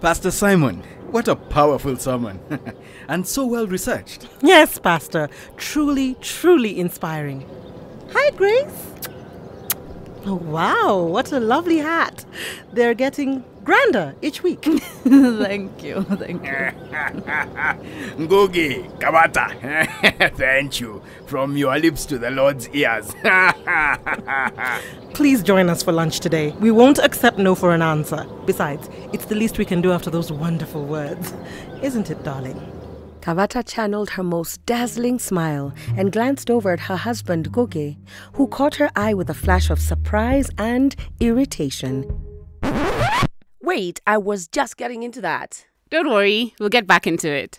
Pastor Simon, what a powerful sermon. and so well researched. Yes, Pastor. Truly, truly inspiring. Hi, Grace. Oh, wow, what a lovely hat. They're getting grander each week. thank you, thank you. Ngugi, Kavata, thank you. From your lips to the Lord's ears. Please join us for lunch today. We won't accept no for an answer. Besides, it's the least we can do after those wonderful words. Isn't it, darling? Kavata channeled her most dazzling smile and glanced over at her husband, Goge, who caught her eye with a flash of surprise and irritation. Wait, I was just getting into that. Don't worry, we'll get back into it.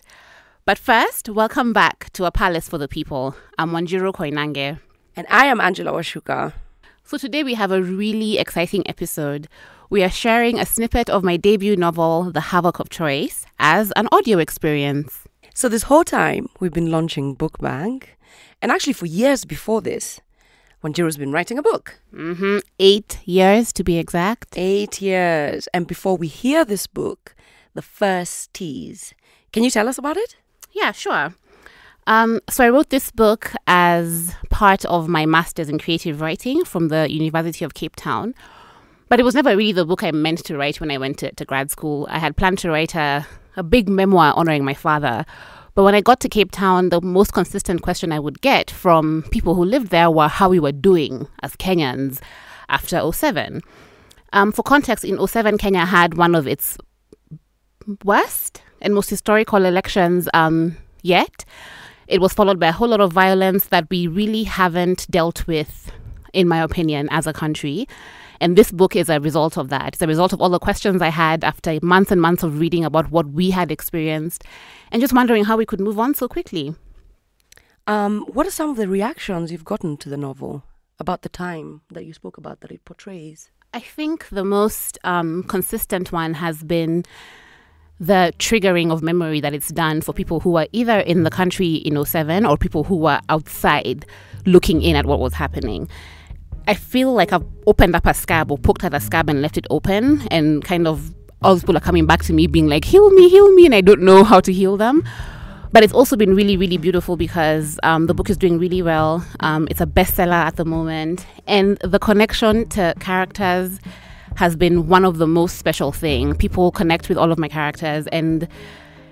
But first, welcome back to A Palace for the People. I'm Wanjiru Koinange. And I am Angela Wachuka. So today we have a really exciting episode. We are sharing a snippet of my debut novel, The Havoc of Choice, as an audio experience. So this whole time we've been launching Book Bunk, and actually for years before this, Wanjiru's been writing a book. Mm-hmm. Eight years to be exact. Eight years. And before we hear this book, the first tease. Can you tell us about it? Yeah, sure. Um, so I wrote this book as part of my master's in creative writing from the University of Cape Town. But it was never really the book I meant to write when I went to, to grad school. I had planned to write a a big memoir honoring my father. But when I got to Cape Town, the most consistent question I would get from people who lived there were how we were doing as Kenyans after 07. Um, for context, in 07, Kenya had one of its worst and most historical elections um, yet. It was followed by a whole lot of violence that we really haven't dealt with, in my opinion, as a country. And this book is a result of that. It's a result of all the questions I had after months and months of reading about what we had experienced and just wondering how we could move on so quickly. Um, what are some of the reactions you've gotten to the novel about the time that you spoke about that it portrays? I think the most um, consistent one has been the triggering of memory that it's done for people who were either in the country in 07 or people who were outside looking in at what was happening. I feel like I've opened up a scab or poked at a scab and left it open, and kind of all these people are coming back to me being like, heal me, heal me, and I don't know how to heal them. But it's also been really, really beautiful because um, the book is doing really well. Um, it's a bestseller at the moment, and the connection to characters has been one of the most special thing. People connect with all of my characters, and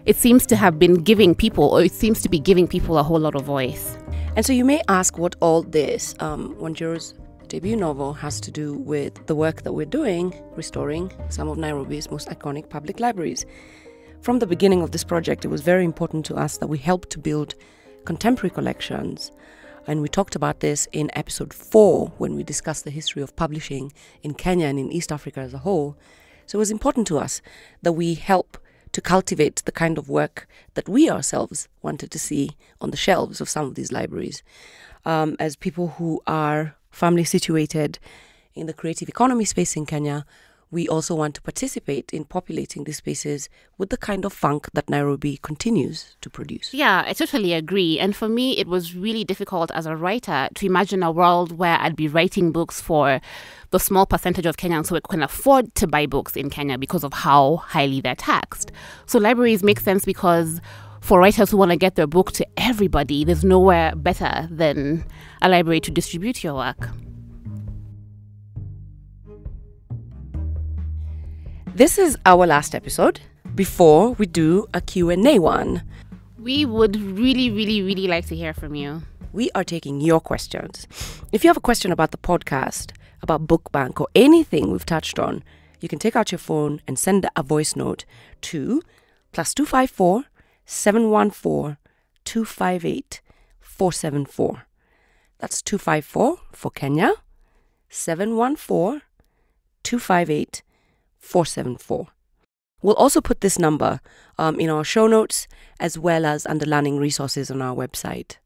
it seems to have been giving people, or it seems to be giving people a whole lot of voice. And so you may ask what all this, um, Wanjiru's debut novel has to do with the work that we're doing, restoring some of Nairobi's most iconic public libraries. From the beginning of this project, it was very important to us that we help to build contemporary collections. And we talked about this in episode four when we discussed the history of publishing in Kenya and in East Africa as a whole. So it was important to us that we help to cultivate the kind of work that we ourselves wanted to see on the shelves of some of these libraries. Um, as people who are firmly situated in the creative economy space in Kenya, we also want to participate in populating these spaces with the kind of funk that Nairobi continues to produce. Yeah, I totally agree. And for me, it was really difficult as a writer to imagine a world where I'd be writing books for the small percentage of Kenyans who can afford to buy books in Kenya because of how highly they're taxed. So libraries make sense because for writers who want to get their book to everybody, there's nowhere better than a library to distribute your work. This is our last episode before we do a Q&A one. We would really really really like to hear from you. We are taking your questions. If you have a question about the podcast, about Book Bunk or anything we've touched on, you can take out your phone and send a voice note to plus 254 714 258 474. That's 254 for Kenya, 714 258 474. We'll also put this number um, in our show notes as well as under learning resources on our website.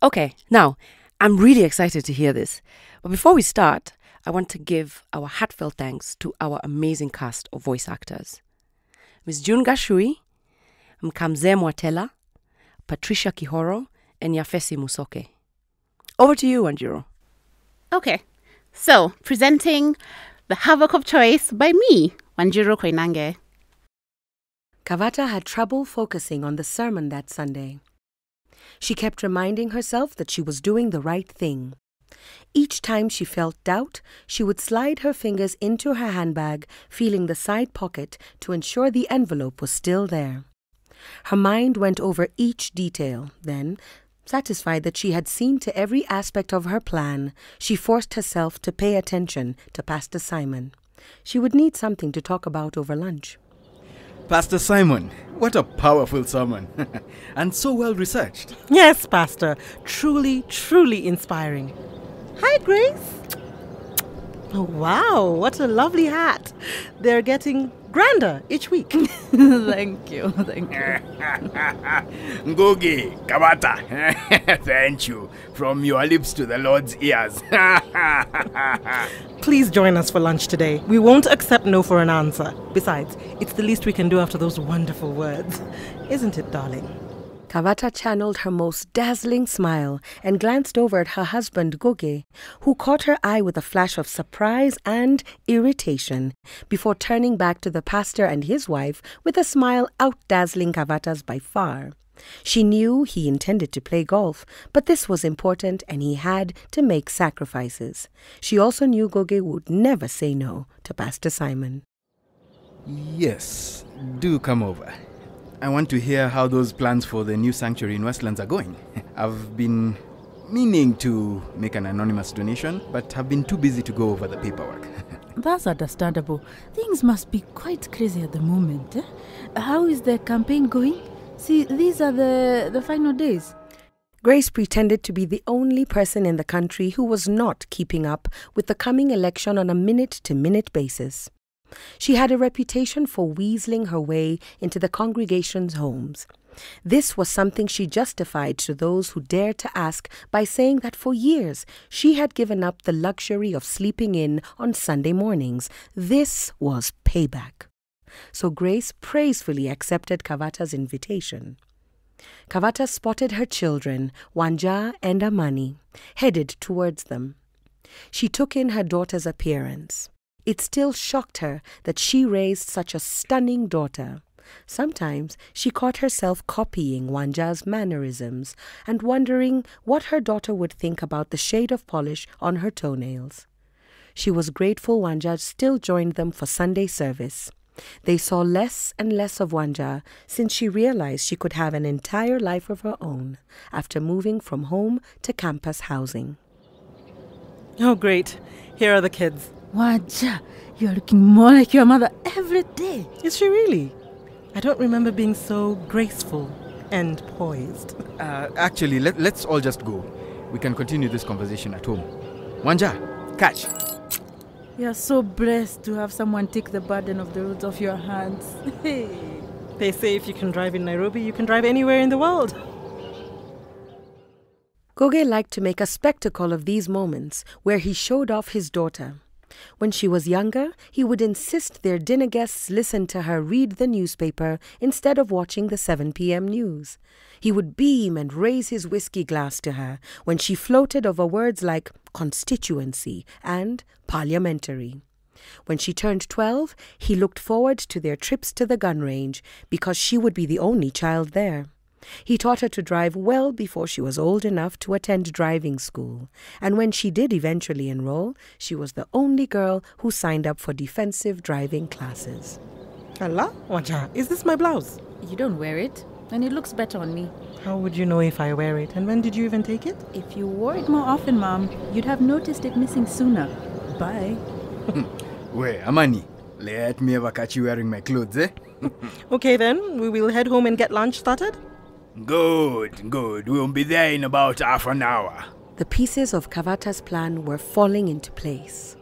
Okay, now I'm really excited to hear this. But before we start, I want to give our heartfelt thanks to our amazing cast of voice actors Ms. June Gachui, Mkamzee Mwatela, Patricia Kihoro, and Yafesi Musoke. Over to you, Wanjiru. Okay, so presenting The Havoc of Choice by me, Wanjiru Koinange. Kavata had trouble focusing on the sermon that Sunday. She kept reminding herself that she was doing the right thing. Each time she felt doubt, she would slide her fingers into her handbag, feeling the side pocket to ensure the envelope was still there. Her mind went over each detail. Then, satisfied that she had seen to every aspect of her plan, she forced herself to pay attention to Pastor Simon. She would need something to talk about over lunch. Pastor Simon, what a powerful sermon. and so well researched. Yes, Pastor. Truly, truly inspiring. Hi, Grace. Oh, wow, what a lovely hat. They're getting grander each week. thank you, thank you. Ngugi, Kavata, thank you. From your lips to the Lord's ears. Please join us for lunch today. We won't accept no for an answer. Besides, it's the least we can do after those wonderful words. Isn't it, darling? Kavata channeled her most dazzling smile and glanced over at her husband Goge, who caught her eye with a flash of surprise and irritation before turning back to the pastor and his wife with a smile outdazzling Kavata's by far. She knew he intended to play golf, but this was important and he had to make sacrifices. She also knew Goge would never say no to Pastor Simon. Yes, do come over. I want to hear how those plans for the new sanctuary in Westlands are going. I've been meaning to make an anonymous donation, but have been too busy to go over the paperwork. That's understandable. Things must be quite crazy at the moment. Eh? How is the campaign going? See, these are the, the final days. Grace pretended to be the only person in the country who was not keeping up with the coming election on a minute to minute basis. She had a reputation for weaseling her way into the congregation's homes. This was something she justified to those who dared to ask by saying that for years she had given up the luxury of sleeping in on Sunday mornings. This was payback. So Grace praisefully accepted Kavata's invitation. Kavata spotted her children, Wanja and Amani, headed towards them. She took in her daughter's appearance. It still shocked her that she raised such a stunning daughter. Sometimes she caught herself copying Wanja's mannerisms and wondering what her daughter would think about the shade of polish on her toenails. She was grateful Wanja still joined them for Sunday service. They saw less and less of Wanja since she realized she could have an entire life of her own after moving from home to campus housing. Oh, great. Here are the kids. Wanja, you're looking more like your mother every day. Is she really? I don't remember being so graceful and poised. Uh, actually, let, let's all just go. We can continue this conversation at home. Wanja, catch. You're so blessed to have someone take the burden of the roads off your hands. They say if you can drive in Nairobi, you can drive anywhere in the world. Goge liked to make a spectacle of these moments where he showed off his daughter. When she was younger, he would insist their dinner guests listen to her read the newspaper instead of watching the 7 p.m. news. He would beam and raise his whiskey glass to her when she floated over words like constituency and parliamentary. When she turned 12, he looked forward to their trips to the gun range because she would be the only child there. He taught her to drive well before she was old enough to attend driving school, and when she did eventually enroll, she was the only girl who signed up for defensive driving classes. Allah, Wanja, is this my blouse? You don't wear it, and it looks better on me. How would you know if I wear it? And when did you even take it? If you wore it more often, Mom, you'd have noticed it missing sooner. Bye. Wait, Amani, let me ever catch you wearing my clothes, eh? Okay, then, we will head home and get lunch started. Good, good. We'll be there in about half an hour. The pieces of Kavata's plan were falling into place.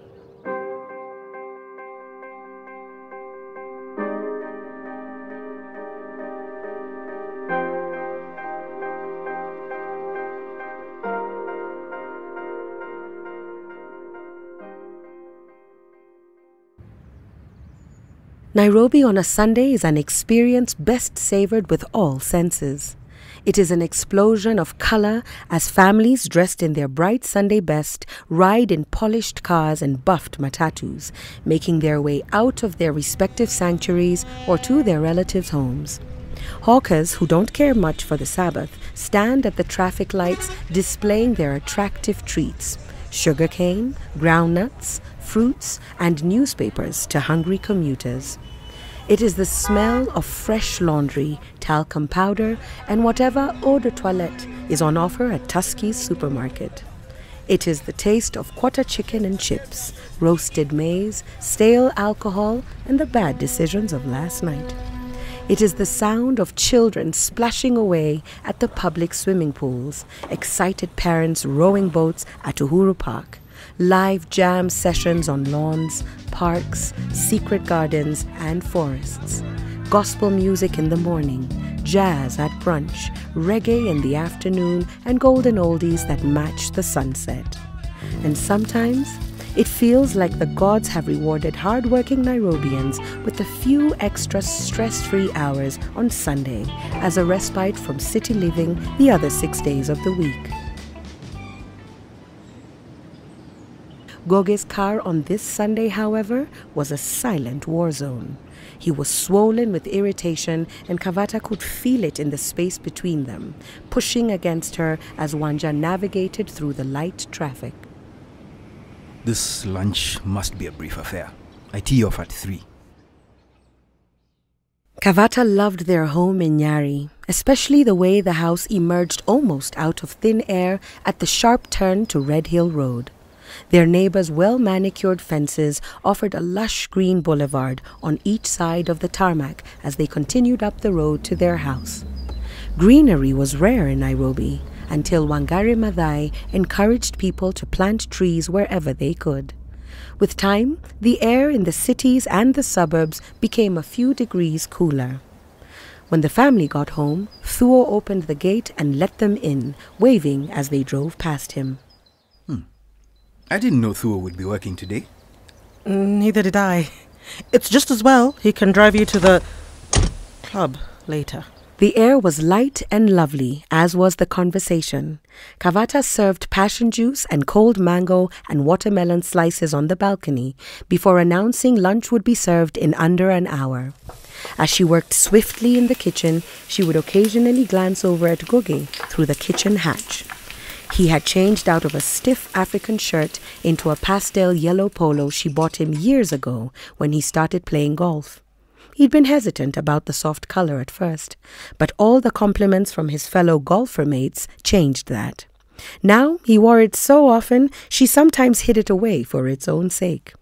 Nairobi on a Sunday is an experience best savored with all senses. It is an explosion of color as families dressed in their bright Sunday best ride in polished cars and buffed matatus, making their way out of their respective sanctuaries or to their relatives' homes. Hawkers who don't care much for the Sabbath stand at the traffic lights displaying their attractive treats sugarcane, groundnuts, fruits, and newspapers to hungry commuters. It is the smell of fresh laundry, talcum powder, and whatever eau de toilette is on offer at Tusky's supermarket. It is the taste of quarter chicken and chips, roasted maize, stale alcohol, and the bad decisions of last night. It is the sound of children splashing away at the public swimming pools, excited parents rowing boats at Uhuru Park, live jam sessions on lawns, parks, secret gardens, and forests, gospel music in the morning, jazz at brunch, reggae in the afternoon, and golden oldies that match the sunset. And sometimes it feels like the gods have rewarded hardworking Nairobians with a few extra stress free hours on Sunday as a respite from city living the other six days of the week. Goge's car on this Sunday, however, was a silent war zone. He was swollen with irritation, and Kavata could feel it in the space between them, pushing against her as Wanja navigated through the light traffic. This lunch must be a brief affair. I tee off at three. Kavata loved their home in Nyari, especially the way the house emerged almost out of thin air at the sharp turn to Red Hill Road. Their neighbors' well manicured fences offered a lush green boulevard on each side of the tarmac as they continued up the road to their house. Greenery was rare in Nairobi, until Wangari Maathai encouraged people to plant trees wherever they could. With time, the air in the cities and the suburbs became a few degrees cooler. When the family got home, Thuo opened the gate and let them in, waving as they drove past him. I didn't know Thuo would be working today. Mm, neither did I. It's just as well he can drive you to the club later. The air was light and lovely, as was the conversation. Kavata served passion juice and cold mango and watermelon slices on the balcony before announcing lunch would be served in under an hour. As she worked swiftly in the kitchen, she would occasionally glance over at Goge through the kitchen hatch. He had changed out of a stiff African shirt into a pastel yellow polo she bought him years ago when he started playing golf. He'd been hesitant about the soft color at first, but all the compliments from his fellow golfer mates changed that. Now he wore it so often she sometimes hid it away for its own sake.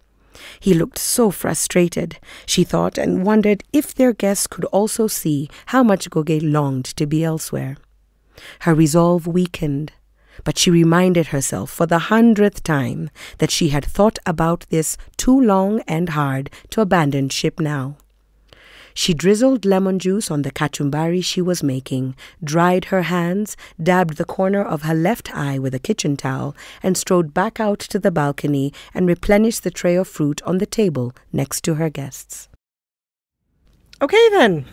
He looked so frustrated, she thought, and wondered if their guests could also see how much Goge longed to be elsewhere. Her resolve weakened, but she reminded herself for the hundredth time that she had thought about this too long and hard to abandon ship now. She drizzled lemon juice on the kachumbari she was making, dried her hands, dabbed the corner of her left eye with a kitchen towel, and strode back out to the balcony and replenished the tray of fruit on the table next to her guests. Okay then.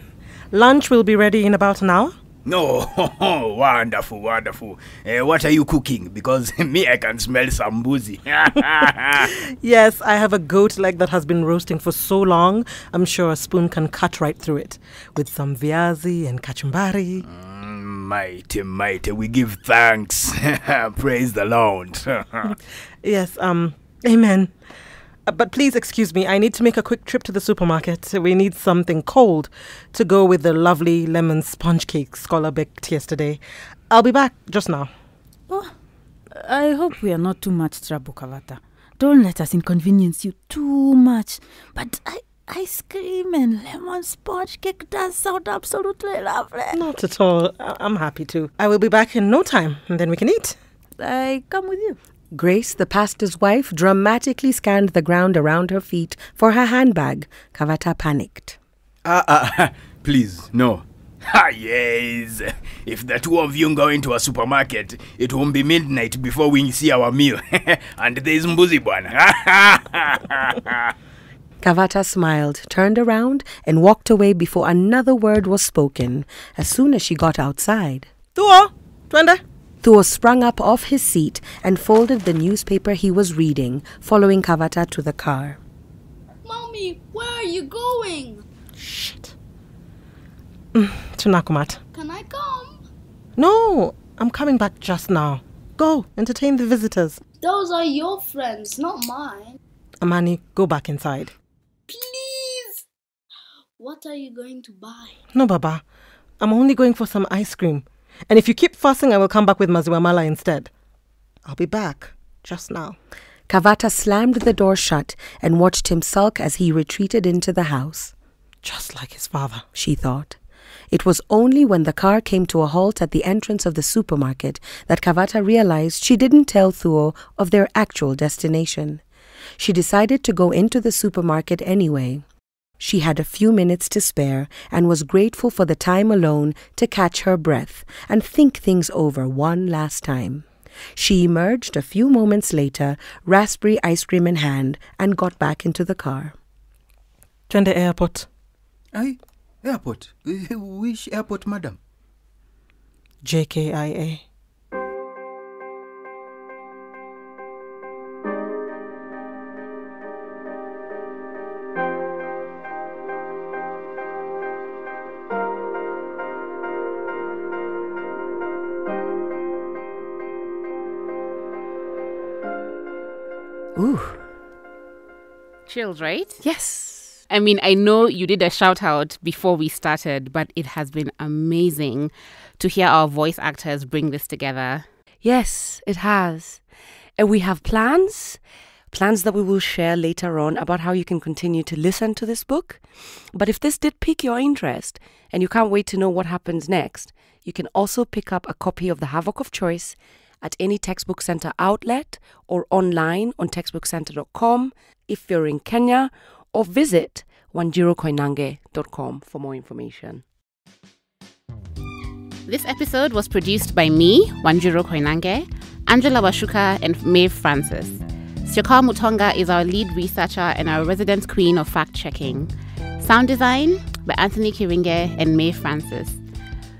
Lunch will be ready in about an hour. No, oh, wonderful, wonderful. Uh, what are you cooking? Because me, I can smell some mbuzi. yes, I have a goat leg that has been roasting for so long. I'm sure a spoon can cut right through it. With some viazi and kachumbari. Mm, mighty, mighty, we give thanks. Praise the Lord. yes, um, amen. Uh, but please excuse me, I need to make a quick trip to the supermarket. We need something cold to go with the lovely lemon sponge cake Scholar baked yesterday. I'll be back just now. Oh, I hope we are not too much trouble, Kavata. Don't let us inconvenience you too much. But I, ice cream and lemon sponge cake does sound absolutely lovely. Not at all. I- I'm happy to. I will be back in no time, and then we can eat. I come with you. Grace, the pastor's wife, dramatically scanned the ground around her feet for her handbag. Kavata panicked. Ah, ah, please, no. ah, yes. If the two of you go into a supermarket, it won't be midnight before we see our meal. and there's mbuzi bwana. Kavata smiled, turned around, and walked away before another word was spoken as soon as she got outside. Thuo, twende. Thuo sprung up off his seat and folded the newspaper he was reading, following Kavata to the car. Mommy, where are you going? Shit. Mm, to Nakumatt. Can I come? No, I'm coming back just now. Go, entertain the visitors. Those are your friends, not mine. Amani, go back inside. Please. What are you going to buy? No, Baba. I'm only going for some ice cream. And if you keep fussing, I will come back with Maziwamala instead. I'll be back just now. Kavata slammed the door shut and watched him sulk as he retreated into the house. Just like his father. she thought. It was only when the car came to a halt at the entrance of the supermarket that Kavata realized she didn't tell Thuo of their actual destination. She decided to go into the supermarket anyway. She had a few minutes to spare and was grateful for the time alone to catch her breath and think things over one last time. She emerged a few moments later, raspberry ice cream in hand, and got back into the car. Twende airport. Aye, airport. Which airport, madam? JKIA. Chills, right? Yes. I mean, I know you did a shout out before we started, but it has been amazing to hear our voice actors bring this together. Yes, it has. And we have plans, plans that we will share later on about how you can continue to listen to this book. But if this did pique your interest and you can't wait to know what happens next, you can also pick up a copy of The Havoc of Choice at any textbook center outlet or online on textbookcenter.com if you're in Kenya or visit wanjirukoinange.com for more information. This episode was produced by me, Wanjiru Koinange, Angela Wachuka, and Maeve Francis. Siokar Mutonga is our lead researcher and our resident queen of fact checking. Sound design by Anthony Kiringe and Maeve Francis.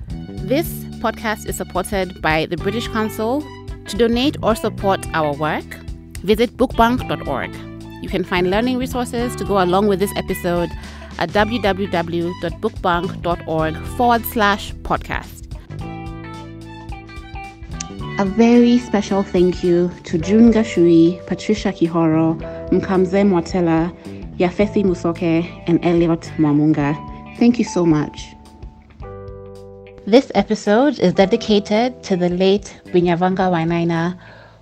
This podcast is supported by the British Council. To donate or support our work, visit bookbunk.org. You can find learning resources to go along with this episode at www.bookbunk.org forward slash podcast. A very special thank you to June Gachui, Patricia Kihoro, Mkamzee Mwatela, Yafesi Musoke, and Elliot Mamunga. Thank you so much. This episode is dedicated to the late Binyavanga Wainaina,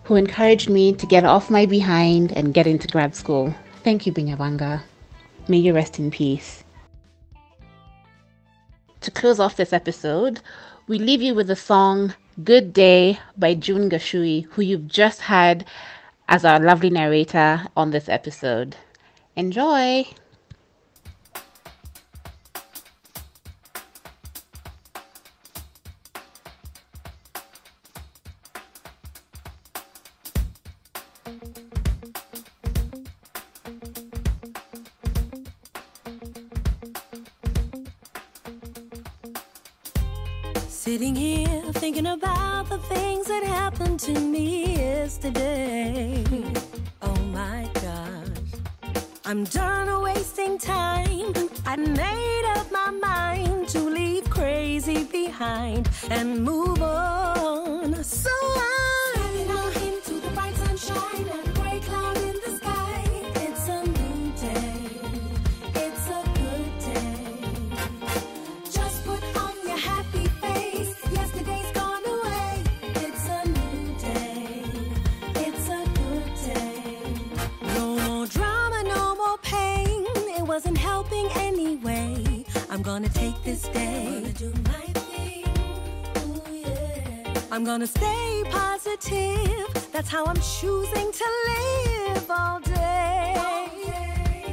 who encouraged me to get off my behind and get into grad school. Thank you, Binyavanga. May you rest in peace. To close off this episode, we leave you with the song Good Day by June Gachui, who you've just had as our lovely narrator on this episode. Enjoy! Behind and move on. So I'm stepping out into the bright sunshine and a gray cloud in the sky. It's a new day. It's a good day. Just put on your happy face. Yesterday's gone away. It's a new day. It's a good day. No more drama, no more pain. It wasn't helping anyway. I'm gonna take this day. I'm gonna stay positive. That's how I'm choosing to live all day.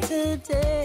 Today.